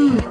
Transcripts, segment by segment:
음.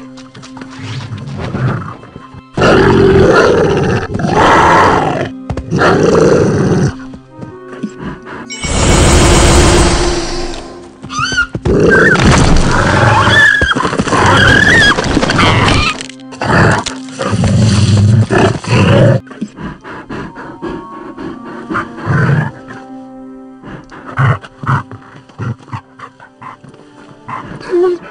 Yeah.